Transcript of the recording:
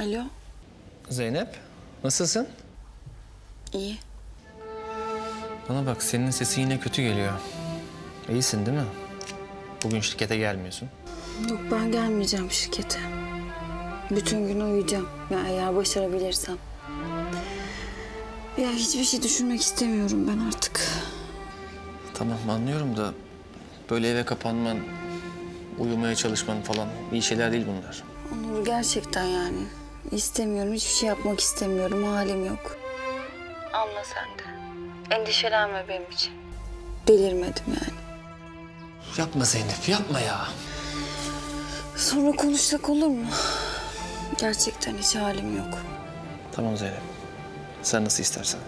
Alo, Zeynep, nasılsın? iyi. Bana bak, senin sesin yine kötü geliyor. İyisin değil mi? Bugün şirkete gelmiyorsun. Yok ben gelmeyeceğim şirkete. Bütün gün uyuyacağım. Ya eğer başarabilirsem. Ya hiçbir şey düşünmek istemiyorum ben artık. Tamam, anlıyorum da böyle eve kapanman, uyumaya çalışman falan iyi şeyler değil bunlar. Onur gerçekten yani. İstemiyorum, hiçbir şey yapmak istemiyorum. Halim yok. Anla sen de. Endişelenme benim için. Delirmedim yani. Yapma Zeynep, yapma ya. Sonra konuşsak olur mu? Gerçekten hiç halim yok. Tamam Zeynep, sen nasıl istersen.